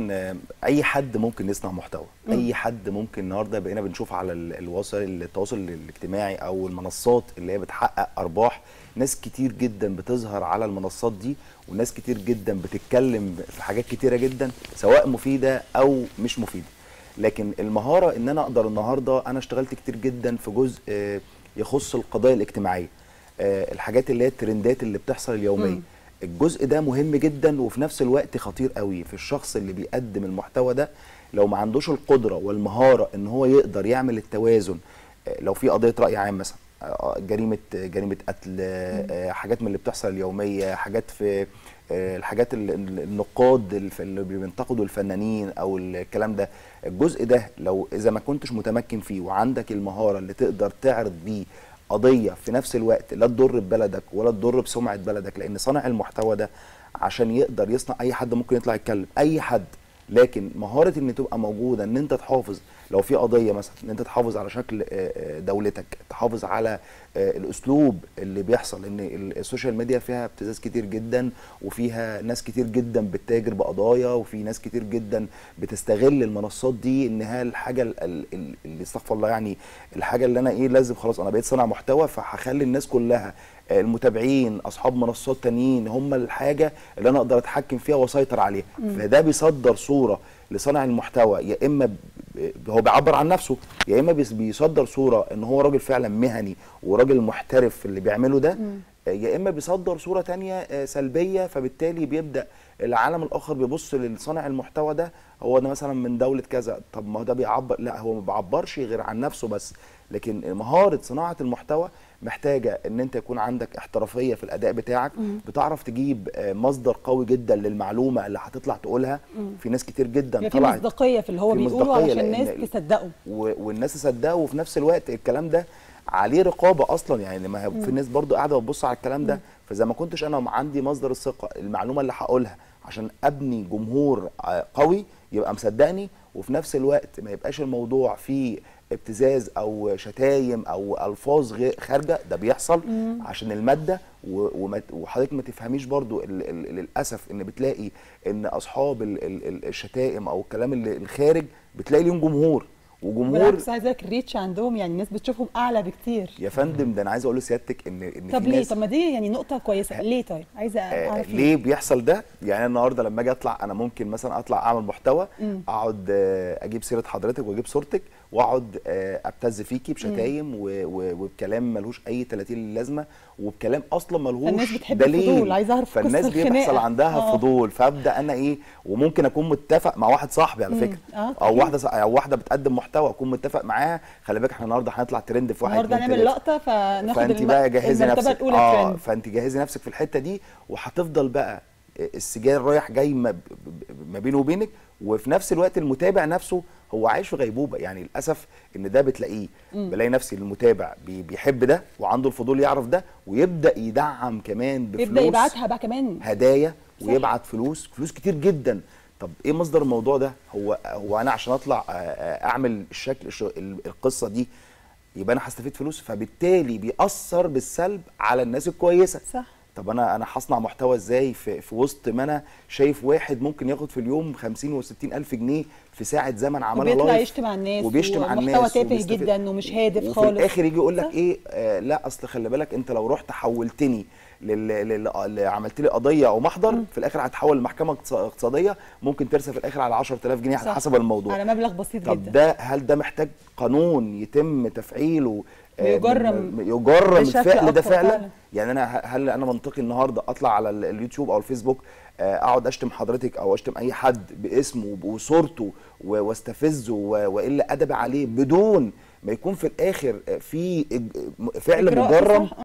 إن أي حد ممكن يصنع محتوى. أي حد ممكن النهارده بقينا بنشوف على ال- الوسائل التواصل الاجتماعي أو المنصات اللي هي بتحقق أرباح. ناس كتير جدا بتظهر على المنصات دي وناس كتير جدا بتتكلم في حاجات كتيرة جدا سواء مفيدة أو مش مفيدة. لكن المهارة إن أنا أقدر النهارده أنا اشتغلت كتير جدا في جزء آه، يخص القضايا الاجتماعية آه، الحاجات اللي هي الترندات اللي بتحصل اليومية. الجزء ده مهم جدا وفي نفس الوقت خطير قوي في الشخص اللي بيقدم المحتوى ده. لو ما عندوش القدرة والمهارة إن هو يقدر يعمل التوازن آه، لو في قضية رأي عام مثلا آه، جريمة جريمة قتل آه، حاجات من اللي بتحصل اليومية حاجات في آه، الحاجات ال- ال- النقاد اللي بينتقدوا الفنانين أو الكلام ده. الجزء ده لو إذا ما كنتش متمكن فيه وعندك المهارة اللي تقدر تعرض بيه قضية في نفس الوقت لا تضر ببلدك ولا تضر بسمعة بلدك لأن صانع المحتوى ده عشان يقدر يصنع أي حد ممكن يطلع يتكلم أي حد. لكن مهارة إن تبقى موجودة إن أنت تحافظ لو في قضية مثلا إن أنت تحافظ على شكل آه، آه، دولتك تحافظ على آه، الأسلوب اللي بيحصل إن ال- ال social media فيها ابتزاز كتير جدا وفيها ناس كتير جدا بتتاجر بقضايا وفي ناس كتير جدا بتستغل المنصات دي انها الحاجة ال- ال- ال- اللي استغفر الله يعني الحاجة اللي أنا إيه لازم خلاص أنا بقيت صانع محتوى فهخلي الناس كلها آه، المتابعين أصحاب منصات تانيين هم الحاجة اللي أنا أقدر أتحكم فيها وأسيطر عليها. فده بيصدر صورة لصانع المحتوى يا إما هو بيعبر عن نفسه. يا إما بيصدر صورة إن هو راجل فعلا مهني وراجل محترف في اللي بيعمله ده يا إما بيصدر صورة تانية آه، سلبية فبالتالي بيبدأ العالم الآخر بيبص لصانع المحتوى ده هو ده مثلا من دولة كذا. طب ما هو ده بيعبر لا هو ما بيعبرش غير عن نفسه بس. لكن مهارة صناعة المحتوى محتاجة إن أنت يكون عندك احترافية في الأداء بتاعك. بتعرف تجيب آه، مصدر قوي جدا للمعلومة اللي هتطلع تقولها. في ناس كتير جدا في طلعت. مصداقية في اللي هو في بيقوله لأن الناس ال- تصدقه والناس تصدقه وفي نفس الوقت الكلام ده عليه رقابة أصلا. يعني لما هي- في ناس برضو قاعدة بتبص على الكلام ده فإذا ما كنتش أنا عندي مصدر الثقة المعلومة اللي هقولها عشان أبني جمهور آه، قوي يبقى مصدقني وفي نفس الوقت ما يبقاش الموضوع فيه ابتزاز أو شتايم أو ألفاظ خارجة ده بيحصل عشان المادة. وحضرتك ما تفهميش برضو للأسف إن بتلاقي إن أصحاب ال ال ال- الشتائم أو الكلام اللي الخارج بتلاقي ليهم جمهور. وجمهور بالعكس عايز أقول لك الريتش عندهم يعني الناس بتشوفهم أعلى بكتير. يا فندم ده أنا عايز أقول لسيادتك ان إن طب ليه؟ طب ما دي يعني نقطة كويسة. ليه طيب؟ عايزة آه، أعرف ليه. بيحصل ده؟ يعني أنا النهارده لما أجي أطلع أنا ممكن مثلا أطلع أعمل محتوى. أقعد آه، أجيب سيرة حضرتك وأجيب صورتك وأقعد آه، أبتز فيكي بشتايم وبكلام ملوش أي 30 لازمة وبكلام أصلا ملهوش فالناس بتحب دليل. الفضول، عايزة أعرف قصة فالناس بيحصل الخناقة. عندها آه. فضول. فأبدأ أنا إيه؟ وممكن أكون متفق مع واحد صاحبي على. فكرة. آه، أو طبيعي. واحدة أو واحدة بتقدم محتوى اكون متفق معاها. خلي بالك إحنا النهارده هنطلع ترند في واحد النهارده اتنين نعمل تلاتة. لقطة فناخد فانت الم- بقى جهزي نفسك. آه فانت جهزي نفسك في الحتة دي وهتفضل بقى السجال رايح جاي ما, بينه وبينك وفي نفس الوقت المتابع نفسه هو عايش في غيبوبة. يعني للأسف إن ده بتلاقيه. بلاقي نفسي المتابع بي- بيحب ده وعنده الفضول يعرف ده ويبدأ يدعم كمان بفلوس يبدا يبعتها بقى كمان. هدايا. ويبعت فلوس فلوس كتير جدا. طب إيه مصدر الموضوع ده؟ هو هو أنا عشان أطلع آه، آه، أعمل الشكل الش- ال- القصة دي يبقى أنا هستفيد فلوس فبالتالي بيأثر بالسلب على الناس الكويسة. صح. طب أنا أنا هصنع محتوى إزاي في, في وسط ما أنا شايف واحد ممكن ياخد في اليوم 50 و60 ألف جنيه في ساعة زمن عملها وبيطلع لايف يشتم على الناس وبيشتم على ومحتوى الناس تافه وبيستفيد- جدا ومش هادف وفي خالص. الآخر يجي يقول لك. إيه آه لا أصل خلي بالك أنت لو رحت حولتني لل... لل... لل... عملت لي قضية أو محضر في الآخر هتحول المحكمه اقتص- اقتصادية ممكن ترسى في الآخر على 10000 جنيه على صح. حسب الموضوع. على مبلغ بسيط طب جدا. ده هل ده محتاج قانون يتم تفعيله آه، يجرم بشكل الفعل ده فعلا. يعني أنا هل أنا منطقي النهارده أطلع على ال- اليوتيوب أو الفيسبوك آه، أقعد أشتم حضرتك أو أشتم أي حد باسمه وصورته و- واستفزه وإلا أدب عليه بدون ما يكون في الآخر آه، في فعل مجرم.